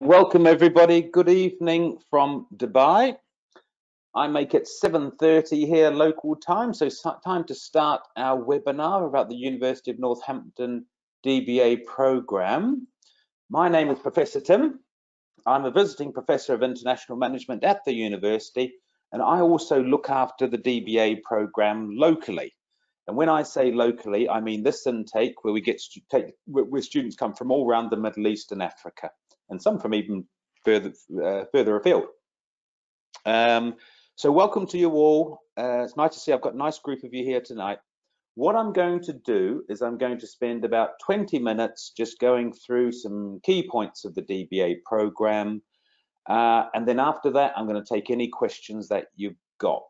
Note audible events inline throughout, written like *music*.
Welcome everybody. Good evening from Dubai. I make it 7.30 here local time, so time to start our webinar about the University of Northampton DBA program. My name is Professor Tim. I'm a visiting professor of international management at the university, and I also look after the DBA program locally. And when I say locally, I mean this intake where we get take, where students come from all around the Middle East and Africa and some from even further uh, further afield. Um, so welcome to you all. Uh, it's nice to see I've got a nice group of you here tonight. What I'm going to do is I'm going to spend about 20 minutes just going through some key points of the DBA program. Uh, and then after that, I'm going to take any questions that you've got.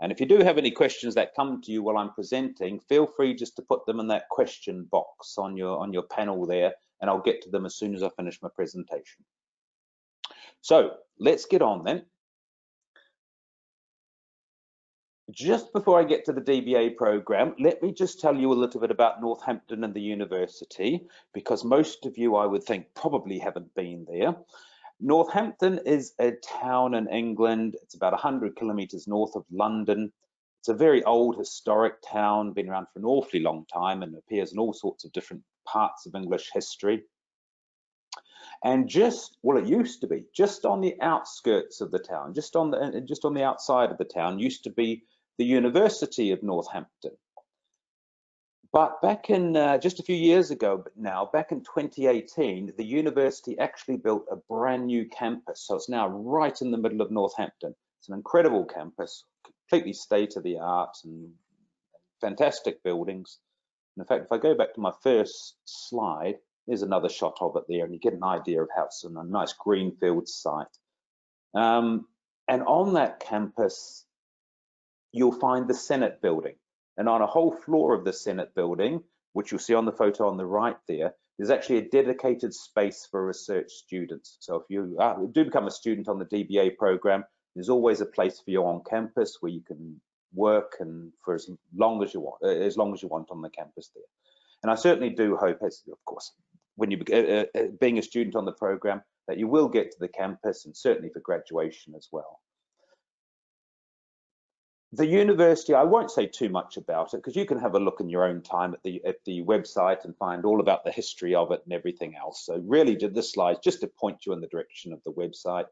And if you do have any questions that come to you while I'm presenting, feel free just to put them in that question box on your on your panel there and I'll get to them as soon as I finish my presentation. So let's get on then. Just before I get to the DBA program, let me just tell you a little bit about Northampton and the university, because most of you, I would think, probably haven't been there. Northampton is a town in England. It's about 100 kilometers north of London. It's a very old historic town, been around for an awfully long time and appears in all sorts of different parts of English history. And just, well, it used to be, just on the outskirts of the town, just on the, just on the outside of the town, used to be the University of Northampton. But back in uh, just a few years ago now, back in 2018, the university actually built a brand new campus. So it's now right in the middle of Northampton. It's an incredible campus, completely state of the art and fantastic buildings. And in fact, if I go back to my first slide, there's another shot of it there, and you get an idea of how it's a nice greenfield site. Um, and on that campus, you'll find the Senate building. And on a whole floor of the Senate building, which you'll see on the photo on the right there, there's actually a dedicated space for research students. So if you uh, do become a student on the DBA program, there's always a place for you on campus where you can work and for as long as you want, uh, as long as you want on the campus there. And I certainly do hope, as of course, when you uh, uh, being a student on the program, that you will get to the campus and certainly for graduation as well. The university, I won't say too much about it because you can have a look in your own time at the at the website and find all about the history of it and everything else. So really, did this slide just to point you in the direction of the website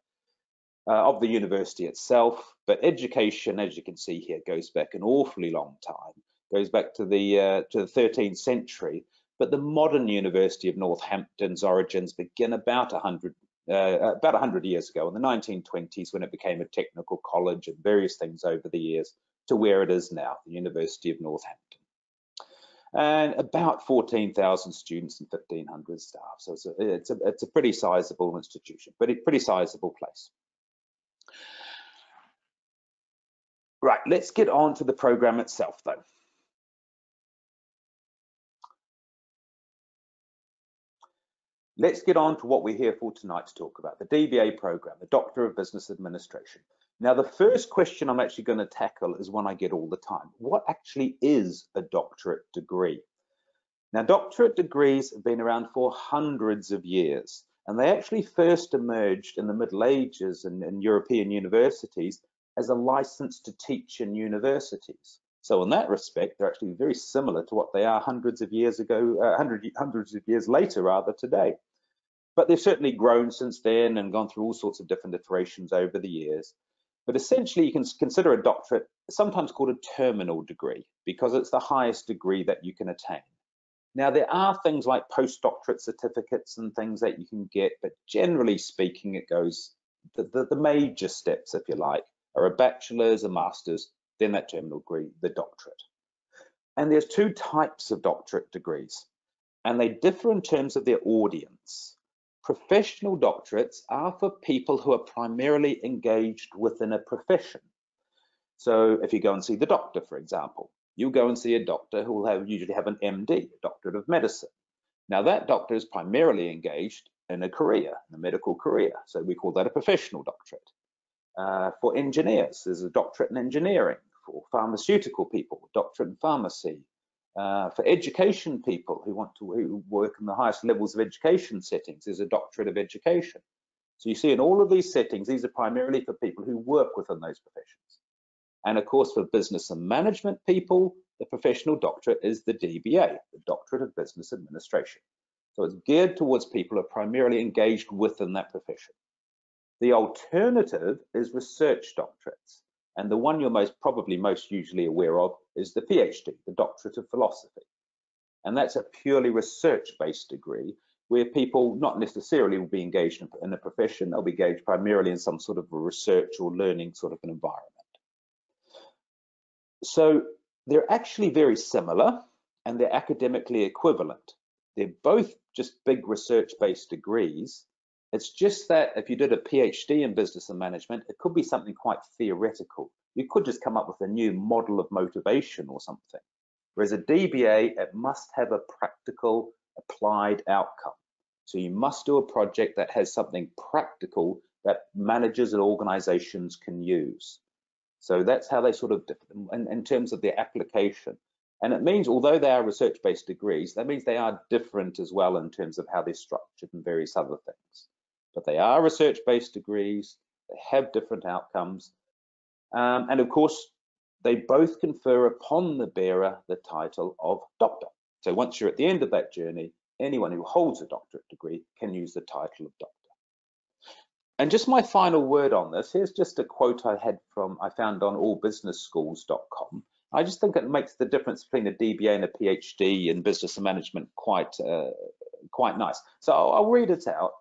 uh, of the university itself. But education, as you can see here, goes back an awfully long time. Goes back to the uh, to the 13th century. But the modern University of Northampton's origins begin about 100 uh, about 100 years ago in the 1920s when it became a technical college and various things over the years to where it is now, the University of Northampton. And about 14,000 students and 1,500 staff. So it's a, it's a, it's a pretty sizable institution, but a pretty sizable place. Right, let's get on to the program itself though. Let's get on to what we're here for tonight to talk about, the DBA program, the Doctor of Business Administration. Now, the first question I'm actually going to tackle is one I get all the time. What actually is a doctorate degree? Now, doctorate degrees have been around for hundreds of years, and they actually first emerged in the Middle Ages and in European universities as a license to teach in universities. So in that respect, they're actually very similar to what they are hundreds of years ago, uh, hundred, hundreds of years later rather today. But they've certainly grown since then and gone through all sorts of different iterations over the years. But essentially, you can consider a doctorate sometimes called a terminal degree because it's the highest degree that you can attain. Now, there are things like postdoctorate certificates and things that you can get, but generally speaking, it goes the, the, the major steps, if you like, are a bachelor's, a master's, then that terminal degree, the doctorate. And there's two types of doctorate degrees, and they differ in terms of their audience. Professional doctorates are for people who are primarily engaged within a profession. So if you go and see the doctor, for example, you go and see a doctor who will have usually have an MD, a doctorate of medicine. Now that doctor is primarily engaged in a career, a medical career. So we call that a professional doctorate. Uh, for engineers, there's a doctorate in engineering. For pharmaceutical people, doctorate in pharmacy. Uh, for education people who want to who work in the highest levels of education settings, there's a doctorate of education. So you see in all of these settings, these are primarily for people who work within those professions. And of course, for business and management people, the professional doctorate is the DBA, the Doctorate of Business Administration. So it's geared towards people who are primarily engaged within that profession. The alternative is research doctorates. And the one you're most probably most usually aware of is the PhD, the Doctorate of Philosophy. And that's a purely research-based degree where people not necessarily will be engaged in a profession, they'll be engaged primarily in some sort of a research or learning sort of an environment. So they're actually very similar and they're academically equivalent. They're both just big research-based degrees. It's just that if you did a PhD in business and management, it could be something quite theoretical. You could just come up with a new model of motivation or something. Whereas a DBA, it must have a practical applied outcome. So you must do a project that has something practical that managers and organizations can use. So that's how they sort of in, in terms of their application. And it means, although they are research-based degrees, that means they are different as well in terms of how they're structured and various other things. But they are research-based degrees, they have different outcomes. Um, and of course, they both confer upon the bearer the title of doctor. So once you're at the end of that journey, anyone who holds a doctorate degree can use the title of doctor. And just my final word on this, here's just a quote I had from, I found on allbusinessschools.com. I just think it makes the difference between a DBA and a PhD in business and management quite, uh, quite nice. So I'll, I'll read it out.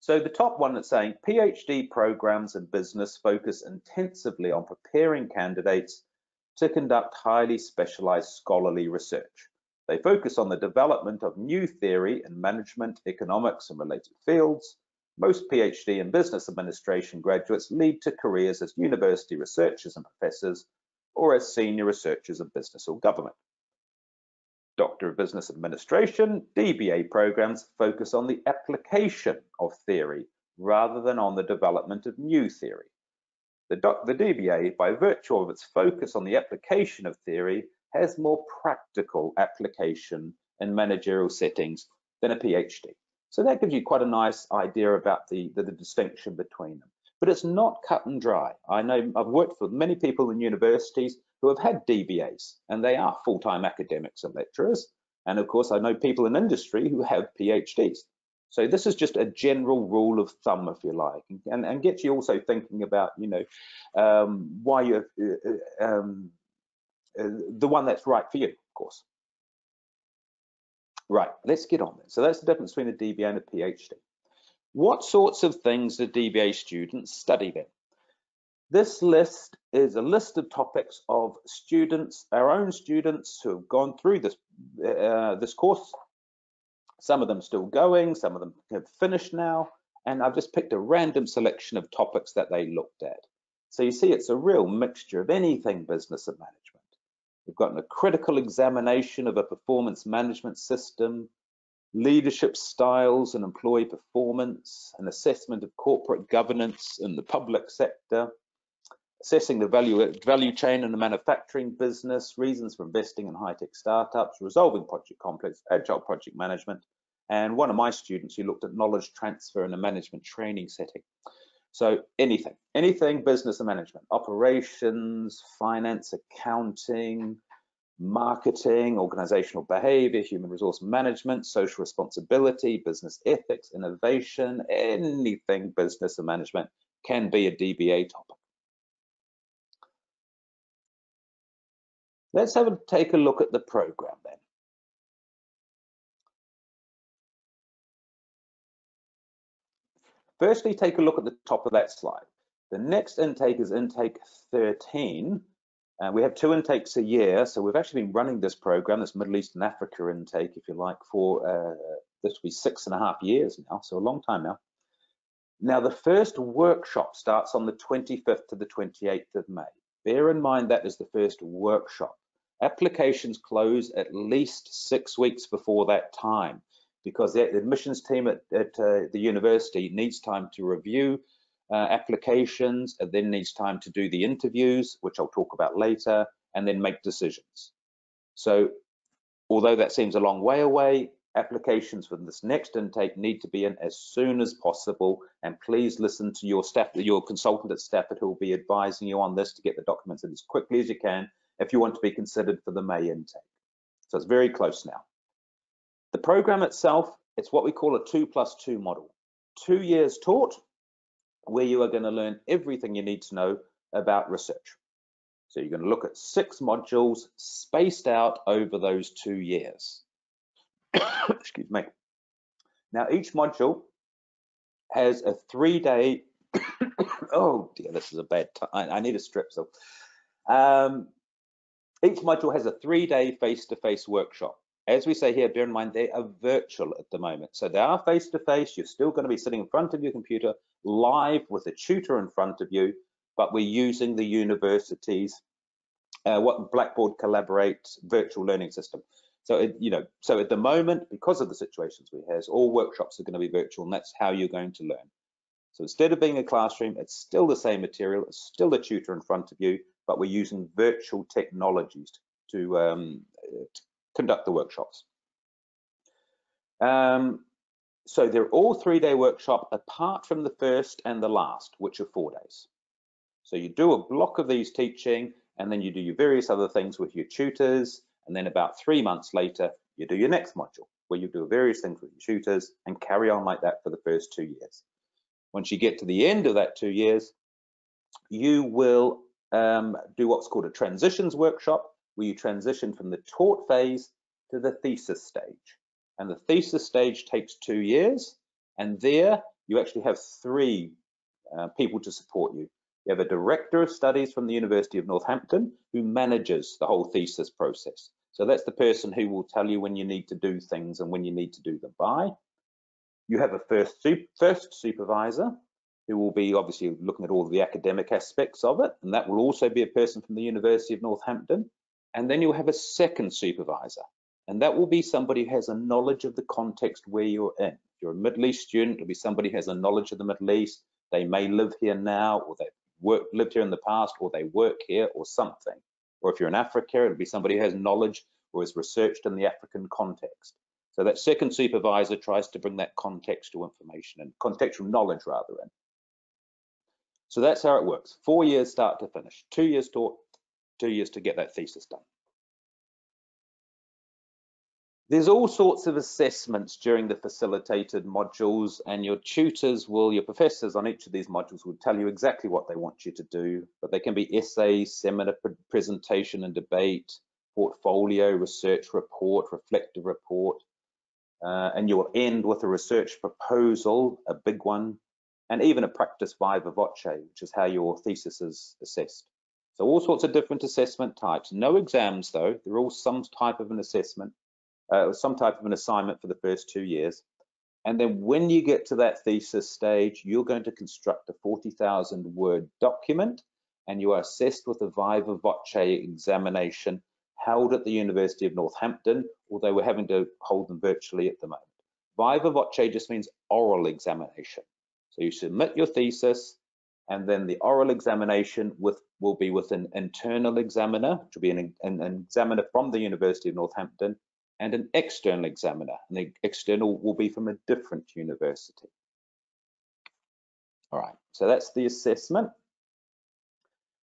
So the top one that's saying PhD programs in business focus intensively on preparing candidates to conduct highly specialized scholarly research. They focus on the development of new theory in management, economics, and related fields, most PhD and business administration graduates lead to careers as university researchers and professors or as senior researchers in business or government. Doctor of Business Administration, DBA programs focus on the application of theory rather than on the development of new theory. The, the DBA, by virtue of its focus on the application of theory, has more practical application in managerial settings than a PhD. So that gives you quite a nice idea about the, the, the, distinction between them. But it's not cut and dry. I know I've worked for many people in universities who have had DBAs and they are full-time academics and lecturers. And of course, I know people in industry who have PhDs. So this is just a general rule of thumb, if you like, and, and gets you also thinking about, you know, um, why you, uh, uh um, uh, the one that's right for you, of course. Right, let's get on then. So that's the difference between a DBA and a PhD. What sorts of things do DBA students study then? This list is a list of topics of students, our own students who have gone through this, uh, this course. Some of them still going, some of them have finished now, and I've just picked a random selection of topics that they looked at. So you see it's a real mixture of anything business and management. We've gotten a critical examination of a performance management system, leadership styles and employee performance, an assessment of corporate governance in the public sector, assessing the value, value chain in the manufacturing business, reasons for investing in high-tech startups, resolving project complex, agile project management, and one of my students who looked at knowledge transfer in a management training setting. So anything, anything business and management, operations, finance, accounting, marketing, organizational behavior, human resource management, social responsibility, business ethics, innovation, anything business and management can be a DBA topic. Let's have a take a look at the program then. Firstly, take a look at the top of that slide. The next intake is intake 13. Uh, we have two intakes a year, so we've actually been running this program, this Middle East and Africa intake, if you like, for uh, this will be six and a half years now, so a long time now. Now, the first workshop starts on the 25th to the 28th of May. Bear in mind that is the first workshop. Applications close at least six weeks before that time because the admissions team at, at uh, the university needs time to review uh, applications and then needs time to do the interviews, which I'll talk about later, and then make decisions. So although that seems a long way away, applications for this next intake need to be in as soon as possible and please listen to your staff your consultant at Stafford who will be advising you on this to get the documents in as quickly as you can if you want to be considered for the May intake. So it's very close now. The program itself, it's what we call a two plus two model. Two years taught, where you are going to learn everything you need to know about research. So you're going to look at six modules spaced out over those two years. *coughs* Excuse me. Now each module has a three-day. *coughs* oh dear, this is a bad time. I, need a strip. So, um, each module has a three-day face-to-face workshop. As we say here, bear in mind they are virtual at the moment. So they are face-to-face. You're still going to be sitting in front of your computer live with a tutor in front of you, but we're using the university's uh, what Blackboard Collaborate virtual learning system. So, it, you know, so at the moment, because of the situations we have, all workshops are going to be virtual, and that's how you're going to learn. So instead of being a classroom, it's still the same material, it's still a tutor in front of you, but we're using virtual technologies to, um, to conduct the workshops. Um, so they're all three-day workshop apart from the first and the last, which are four days. So you do a block of these teaching, and then you do your various other things with your tutors, and then about three months later, you do your next module, where you do various things with your tutors and carry on like that for the first two years. Once you get to the end of that two years, you will um, do what's called a transitions workshop, where you transition from the taught phase to the thesis stage. And the thesis stage takes two years, and there you actually have three uh, people to support you. You have a director of studies from the University of Northampton who manages the whole thesis process. So that's the person who will tell you when you need to do things and when you need to do them by. You have a first, first supervisor who will be obviously looking at all the academic aspects of it, and that will also be a person from the University of Northampton. And then you'll have a second supervisor, and that will be somebody who has a knowledge of the context where you're in. If you're a Middle East student, it'll be somebody who has a knowledge of the Middle East. They may live here now, or they've worked, lived here in the past, or they work here, or something. Or if you're in Africa, it'll be somebody who has knowledge or has researched in the African context. So that second supervisor tries to bring that contextual information and contextual knowledge rather in. So that's how it works. Four years start to finish. Two years taught, two years to get that thesis done. There's all sorts of assessments during the facilitated modules and your tutors will, your professors on each of these modules will tell you exactly what they want you to do, but they can be essays, seminar presentation and debate, portfolio, research report, reflective report, uh, and you'll end with a research proposal, a big one, and even a practice viva voce, which is how your thesis is assessed. So all sorts of different assessment types. No exams though, they're all some type of an assessment, uh, some type of an assignment for the first two years. And then when you get to that thesis stage, you're going to construct a 40,000 word document and you are assessed with a viva voce examination held at the University of Northampton, although we're having to hold them virtually at the moment. Viva voce just means oral examination. So you submit your thesis, and then the oral examination with, will be with an internal examiner, which will be an, an, an examiner from the University of Northampton, and an external examiner. And the external will be from a different university. All right, so that's the assessment.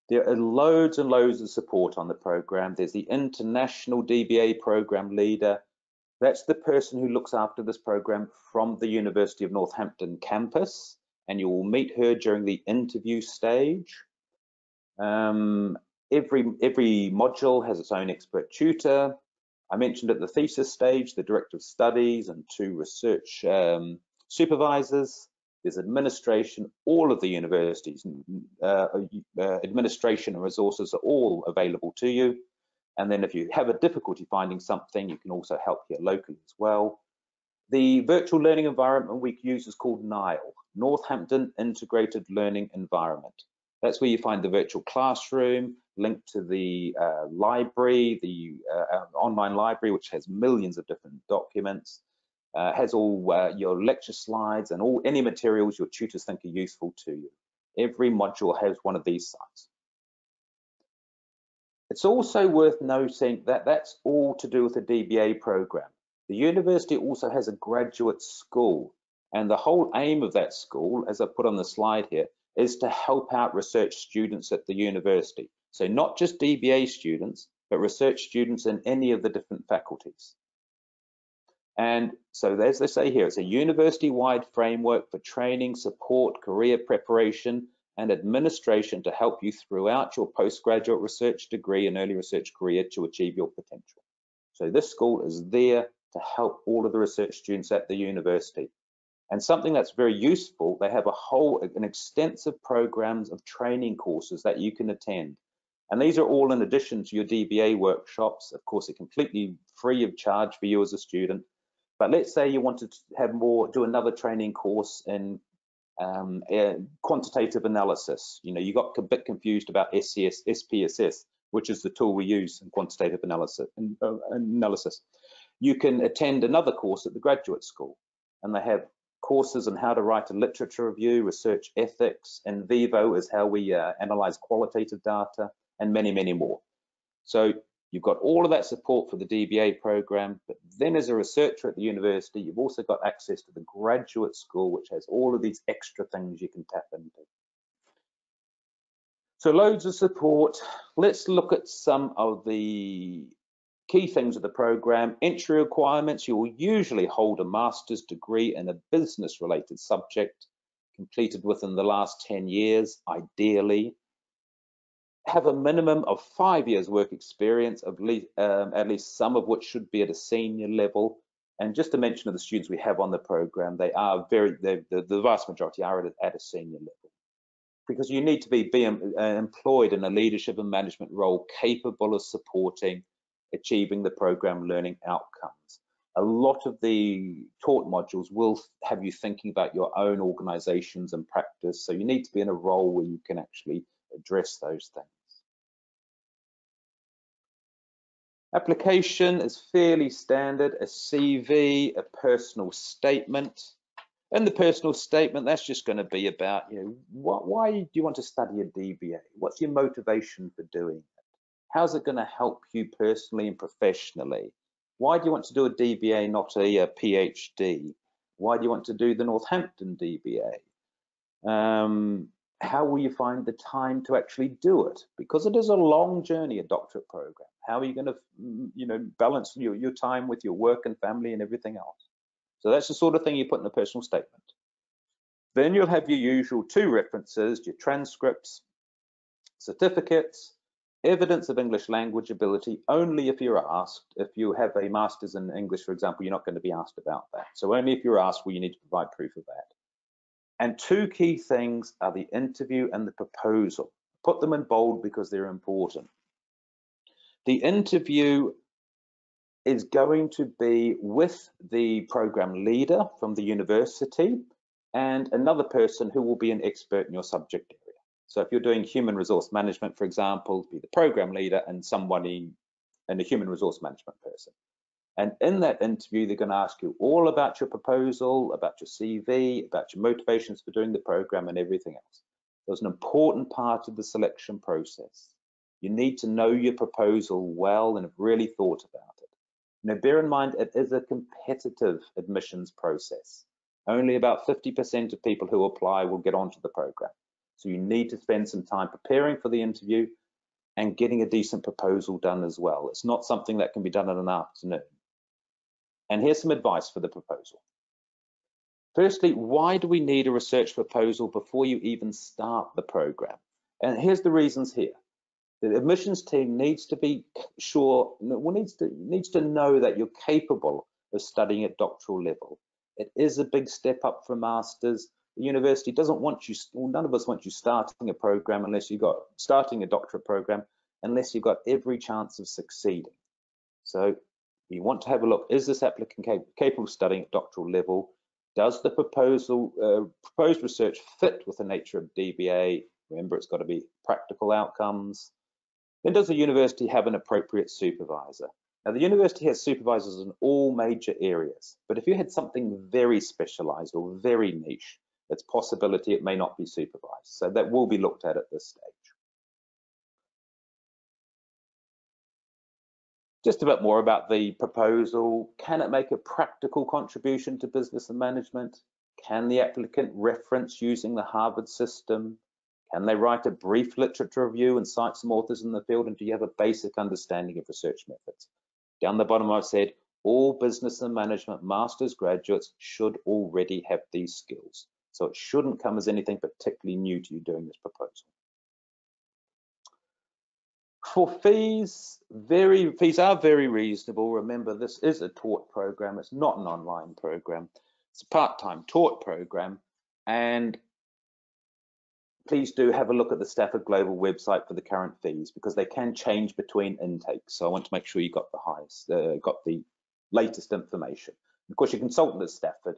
There are loads and loads of support on the program. There's the International DBA Program Leader. That's the person who looks after this program from the University of Northampton campus, and you will meet her during the interview stage. Um, every, every module has its own expert tutor. I mentioned at the thesis stage, the Director of Studies and two research um, supervisors. There's administration, all of the universities, uh, uh, administration and resources are all available to you. And then if you have a difficulty finding something, you can also help here locally as well. The virtual learning environment we use is called NILE, Northampton Integrated Learning Environment. That's where you find the virtual classroom, linked to the uh, library, the uh, online library, which has millions of different documents, uh, has all uh, your lecture slides and all any materials your tutors think are useful to you. Every module has one of these sites. It's also worth noting that that's all to do with the DBA program. The university also has a graduate school and the whole aim of that school, as I put on the slide here, is to help out research students at the university. So not just DBA students, but research students in any of the different faculties. And so as they say here, it's a university-wide framework for training, support, career preparation, and administration to help you throughout your postgraduate research degree and early research career to achieve your potential. So this school is there to help all of the research students at the university. And something that's very useful, they have a whole, an extensive programs of training courses that you can attend. And these are all in addition to your DBA workshops. Of course, they're completely free of charge for you as a student. But let's say you wanted to have more, do another training course in um, quantitative analysis. You know, you got a bit confused about SCS, SPSS, which is the tool we use in quantitative analysis. In, uh, analysis. You can attend another course at the graduate school, and they have courses on how to write a literature review, research ethics, NVivo is how we uh, analyze qualitative data, and many, many more. So you've got all of that support for the DBA program, but then as a researcher at the university, you've also got access to the graduate school, which has all of these extra things you can tap into. So loads of support. Let's look at some of the Key things of the program, entry requirements, you will usually hold a master's degree in a business related subject completed within the last 10 years, ideally. Have a minimum of five years work experience, of um, at least some of which should be at a senior level. And just to mention of the students we have on the program, they are very, the, the vast majority are at, at a senior level because you need to be, be uh, employed in a leadership and management role capable of supporting achieving the program learning outcomes. A lot of the taught modules will have you thinking about your own organizations and practice. So you need to be in a role where you can actually address those things. Application is fairly standard, a CV, a personal statement. In the personal statement, that's just going to be about, you know, what, why do you want to study a DBA? What's your motivation for doing How's it going to help you personally and professionally? Why do you want to do a DBA, not a, a PhD? Why do you want to do the Northampton DBA? Um, how will you find the time to actually do it? Because it is a long journey, a doctorate program. How are you going to, mm, you know, balance your, your time with your work and family and everything else? So that's the sort of thing you put in a personal statement. Then you'll have your usual two references, your transcripts, certificates, evidence of English language ability only if you're asked. If you have a master's in English, for example, you're not going to be asked about that. So only if you're asked will you need to provide proof of that. And two key things are the interview and the proposal. Put them in bold because they're important. The interview is going to be with the program leader from the university and another person who will be an expert in your subject. So if you're doing human resource management, for example, be the program leader and somebody and a human resource management person. And in that interview, they're going to ask you all about your proposal, about your CV, about your motivations for doing the program and everything else. There's an important part of the selection process. You need to know your proposal well and have really thought about it. Now, bear in mind, it is a competitive admissions process. Only about 50% of people who apply will get onto the program. So you need to spend some time preparing for the interview and getting a decent proposal done as well. It's not something that can be done in an afternoon. And here's some advice for the proposal. Firstly, why do we need a research proposal before you even start the program? And here's the reasons here. The admissions team needs to be sure, well, needs to needs to know that you're capable of studying at doctoral level. It is a big step up from masters. The university doesn't want you, well, none of us want you starting a program unless you've got starting a doctorate program, unless you've got every chance of succeeding. So you want to have a look, is this applicant capable of studying at doctoral level? Does the proposal, uh, proposed research fit with the nature of DBA? Remember, it's got to be practical outcomes. Then does the university have an appropriate supervisor? Now, the university has supervisors in all major areas, but if you had something very specialized or very niche, it's possibility it may not be supervised. So that will be looked at at this stage. Just a bit more about the proposal. Can it make a practical contribution to business and management? Can the applicant reference using the Harvard system? Can they write a brief literature review and cite some authors in the field? And do you have a basic understanding of research methods? Down the bottom, I've said all business and management master's graduates should already have these skills. So it shouldn't come as anything particularly new to you doing this proposal. For fees, very fees are very reasonable. Remember, this is a taught program. It's not an online program. It's a part-time taught program. And please do have a look at the Stafford Global website for the current fees because they can change between intakes. So I want to make sure you got the highest, uh, got the latest information. Of course, your consultant at Stafford,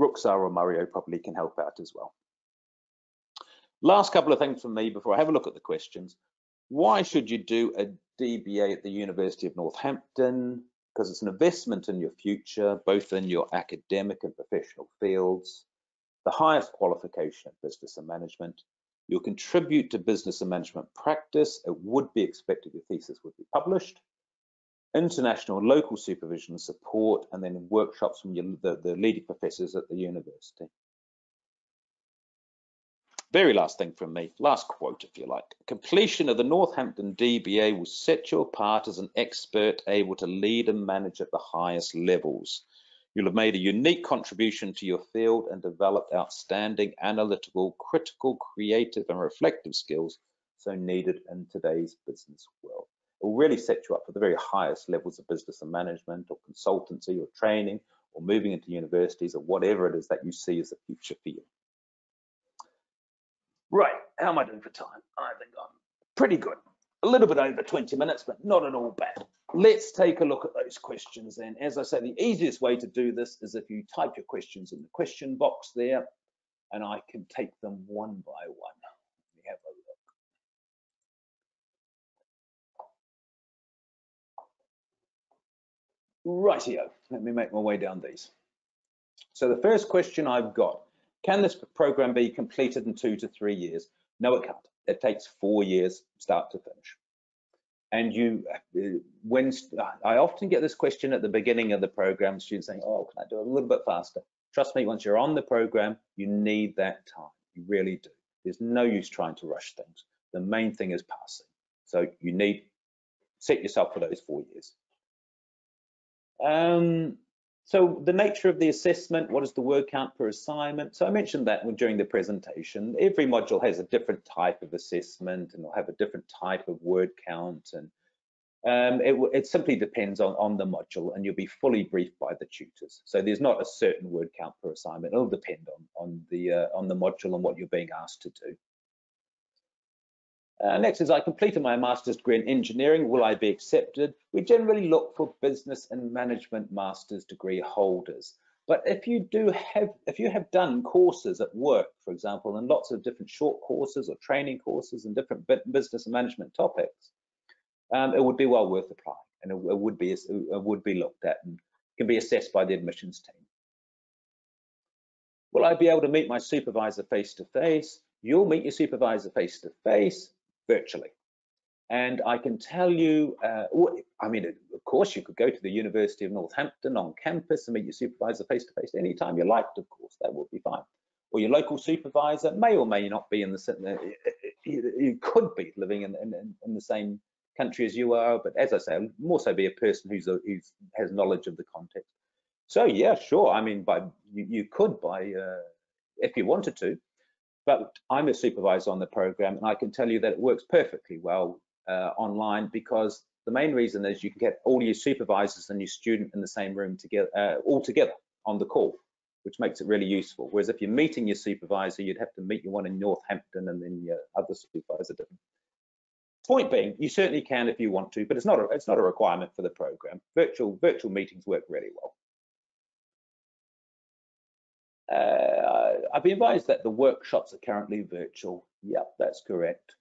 Ruxar or Mario probably can help out as well. Last couple of things from me before I have a look at the questions. Why should you do a DBA at the University of Northampton? Because it's an investment in your future, both in your academic and professional fields. The highest qualification of business and management. You'll contribute to business and management practice. It would be expected your thesis would be published international local supervision support, and then workshops from your, the, the leading professors at the university. Very last thing from me, last quote if you like. Completion of the Northampton DBA will set you apart as an expert able to lead and manage at the highest levels. You'll have made a unique contribution to your field and developed outstanding analytical, critical, creative and reflective skills so needed in today's business world will really set you up for the very highest levels of business and management or consultancy or training or moving into universities or whatever it is that you see as the future for you. Right, how am I doing for time? I think I'm pretty good. A little bit over 20 minutes, but not at all bad. Let's take a look at those questions then. As I say, the easiest way to do this is if you type your questions in the question box there, and I can take them one by one. Rightio, let me make my way down these. So the first question I've got, can this program be completed in two to three years? No, it can't. It takes four years start to finish. And you, uh, when I often get this question at the beginning of the program, students saying, oh, can I do it a little bit faster? Trust me, once you're on the program, you need that time. You really do. There's no use trying to rush things. The main thing is passing. So you need, set yourself for those four years. Um, so the nature of the assessment, what is the word count per assignment? So I mentioned that during the presentation. Every module has a different type of assessment and will have a different type of word count. And um, it, it, simply depends on, on the module and you'll be fully briefed by the tutors. So there's not a certain word count per assignment. It'll depend on, on, the, uh, on the module and what you're being asked to do. Uh, next is I completed my master's degree in engineering. Will I be accepted? We generally look for business and management master's degree holders. But if you do have, if you have done courses at work, for example, and lots of different short courses or training courses and different business and management topics, um, it would be well worth applying, and it, it would be it would be looked at and can be assessed by the admissions team. Will I be able to meet my supervisor face to face? You'll meet your supervisor face to face virtually. And I can tell you, uh, I mean, of course, you could go to the University of Northampton on campus and meet your supervisor face to face anytime you liked, of course, that would be fine. Or your local supervisor may or may not be in the, you could be living in, in, in the same country as you are, but as I say, more so be a person who's, a, who's has knowledge of the context. So yeah, sure. I mean, by you, you could by uh, if you wanted to, but I'm a supervisor on the program and I can tell you that it works perfectly well uh, online because the main reason is you can get all your supervisors and your student in the same room together, uh, all together on the call, which makes it really useful. Whereas if you're meeting your supervisor, you'd have to meet your one in Northampton and then your other supervisor different. Point being, you certainly can if you want to, but it's not a, it's not a requirement for the program. Virtual virtual meetings work really well. Uh, I've been advised that the workshops are currently virtual. Yep, that's correct.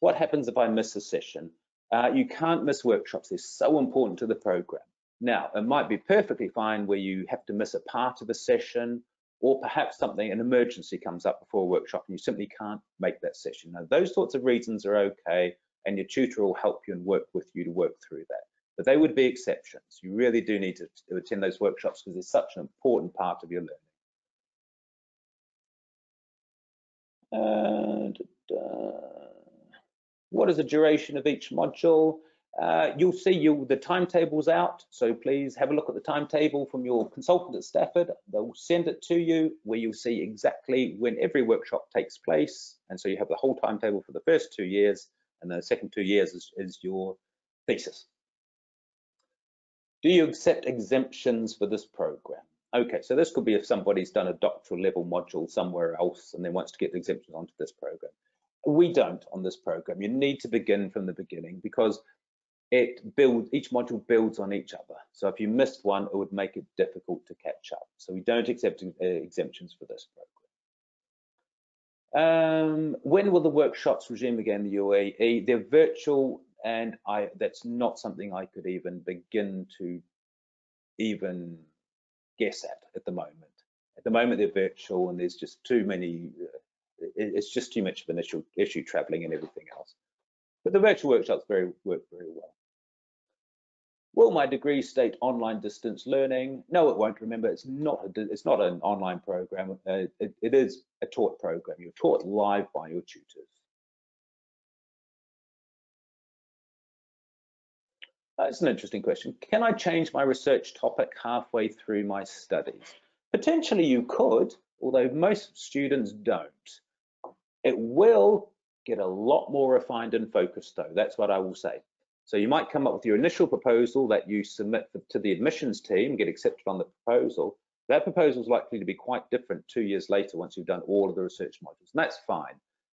What happens if I miss a session? Uh, you can't miss workshops. They're so important to the program. Now, it might be perfectly fine where you have to miss a part of a session or perhaps something, an emergency comes up before a workshop and you simply can't make that session. Now, those sorts of reasons are okay and your tutor will help you and work with you to work through that. but they would be exceptions. You really do need to, attend those workshops because it's such an important part of your learning. Uh, what is the duration of each module? Uh, you'll see you the timetable's out, so please have a look at the timetable from your consultant at Stafford. They'll send it to you where you'll see exactly when every workshop takes place. And so you have the whole timetable for the first two years, and the second two years is, is your thesis. Do you accept exemptions for this program? Okay, so this could be if somebody's done a doctoral level module somewhere else and then wants to get the exemptions onto this program. We don't on this program. You need to begin from the beginning because it builds each module builds on each other. So if you missed one, it would make it difficult to catch up. So we don't accept uh, exemptions for this program. Um, when will the workshops resume again in the UAE? They're virtual and I that's not something I could even begin to even guess at at the moment. At the moment they're virtual and there's just too many, uh, it's just too much of an issue, issue traveling and everything else. But the virtual workshops very work very well. Will my degree state online distance learning? No, it won't. Remember, it's not a, it's not an online program. Uh, it, it is a taught program. You're taught live by your tutors. That's an interesting question. Can I change my research topic halfway through my studies? Potentially you could, although most students don't. It will get a lot more refined and focused though, that's what I will say. So you might come up with your initial proposal that you submit to the admissions team, get accepted on the proposal. That proposal is likely to be quite different two years later once you've done all of the research modules, and that's fine.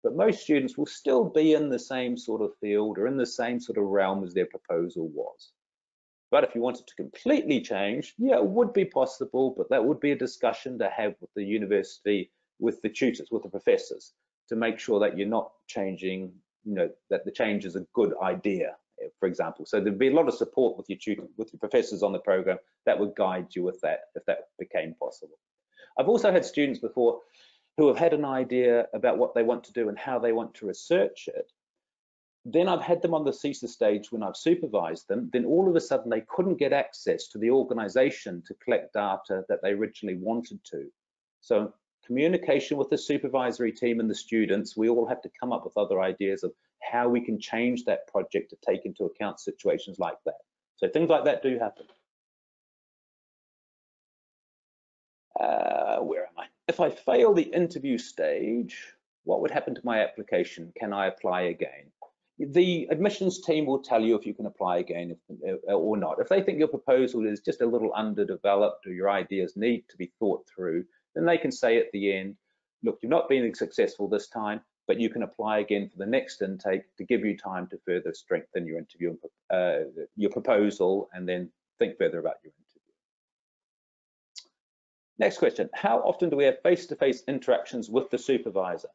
But most students will still be in the same sort of field or in the same sort of realm as their proposal was. But if you wanted to completely change, yeah, it would be possible, but that would be a discussion to have with the university, with the tutors, with the professors, to make sure that you're not changing, you know, that the change is a good idea, for example. So there'd be a lot of support with your tutor, with your professors on the program that would guide you with that if that became possible. I've also had students before who have had an idea about what they want to do and how they want to research it. Then I've had them on the thesis stage when I've supervised them, then all of a sudden they couldn't get access to the organization to collect data that they originally wanted to. So communication with the supervisory team and the students, we all have to come up with other ideas of how we can change that project to take into account situations like that. So things like that do happen. Uh? If I fail the interview stage, what would happen to my application? Can I apply again? The admissions team will tell you if you can apply again uh, or not. If they think your proposal is just a little underdeveloped or your ideas need to be thought through, then they can say at the end, look, you've not been successful this time, but you can apply again for the next intake to give you time to further strengthen your interview, uh, your proposal, and then think further about your Next question, how often do we have face-to-face -face interactions with the supervisor?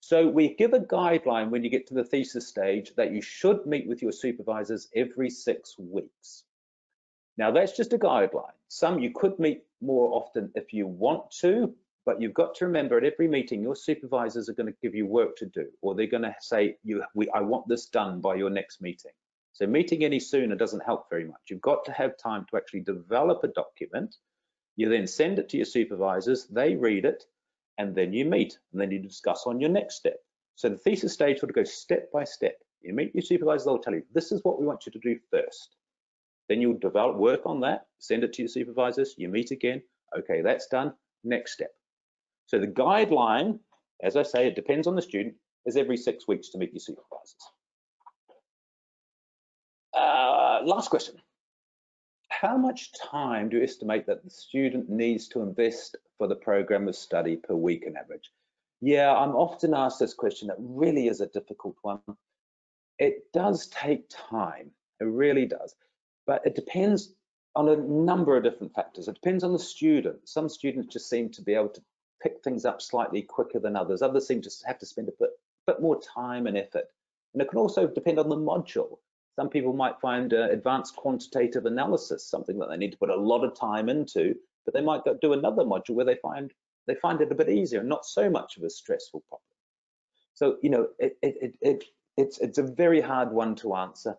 So we give a guideline when you get to the thesis stage that you should meet with your supervisors every six weeks. Now that's just a guideline. Some you could meet more often if you want to, but you've got to remember at every meeting, your supervisors are going to give you work to do, or they're going to say, "You, we, I want this done by your next meeting." So meeting any sooner doesn't help very much. You've got to have time to actually develop a document you then send it to your supervisors, they read it, and then you meet, and then you discuss on your next step. So the thesis stage would go step by step. You meet your supervisors, they'll tell you, this is what we want you to do first. Then you'll develop work on that, send it to your supervisors, you meet again, okay, that's done, next step. So the guideline, as I say, it depends on the student, is every six weeks to meet your supervisors. Uh, last question how much time do you estimate that the student needs to invest for the program of study per week on average? Yeah, I'm often asked this question. That really is a difficult one. It does take time. It really does. But it depends on a number of different factors. It depends on the student. Some students just seem to be able to pick things up slightly quicker than others. Others seem to have to spend a bit, bit more time and effort. And it can also depend on the module. Some people might find uh, advanced quantitative analysis something that they need to put a lot of time into, but they might do another module where they find they find it a bit easier, not so much of a stressful problem. So you know, it, it, it, it it's it's a very hard one to answer.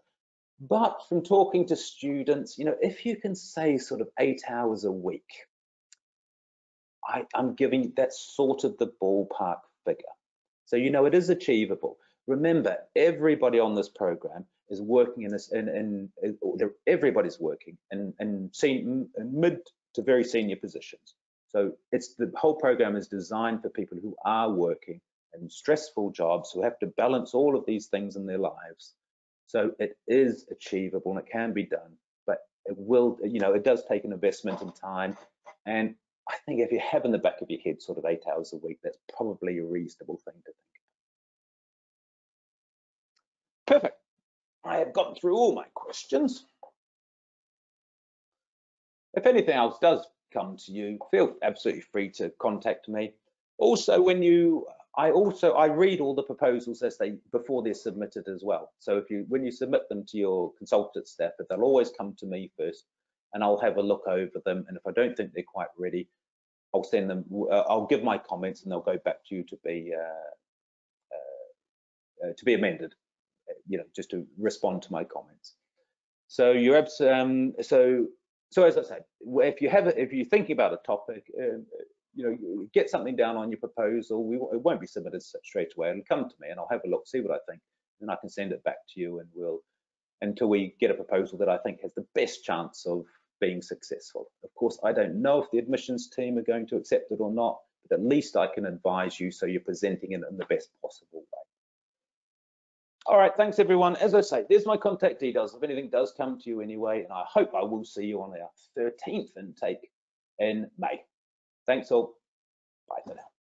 But from talking to students, you know, if you can say sort of eight hours a week, I, I'm giving that's sort of the ballpark figure. So, you know, it is achievable. Remember, everybody on this program is working in this, and in, in, uh, in, everybody's working and in, in mid to very senior positions. So it's the whole program is designed for people who are working in stressful jobs who have to balance all of these things in their lives. So it is achievable and it can be done, but it will, you know, it does take an investment in time. And I think if you have in the back of your head sort of eight hours a week, that's probably a reasonable thing to think. Perfect. I have gotten through all my questions. If anything else does come to you, feel absolutely free to contact me. Also, when you, I also, I read all the proposals as they, before they're submitted as well. So if you, when you submit them to your consultant staff, they'll always come to me first and I'll have a look over them. And if I don't think they're quite ready, I'll send them, uh, I'll give my comments and they'll go back to you to be, uh, uh, uh to be amended, you know, just to respond to my comments. So you're, um, so so as I said, if you have, if you're thinking about a topic, uh, you know, get something down on your proposal. We it won't be submitted straight away. It'll come to me, and I'll have a look, see what I think, and I can send it back to you, and we'll until we get a proposal that I think has the best chance of being successful. Of course, I don't know if the admissions team are going to accept it or not, but at least I can advise you so you're presenting it in the best possible way. All right, thanks everyone. As I say, there's my contact details if anything does come to you anyway, and I hope I will see you on our 13th intake in May. Thanks all. Bye for now.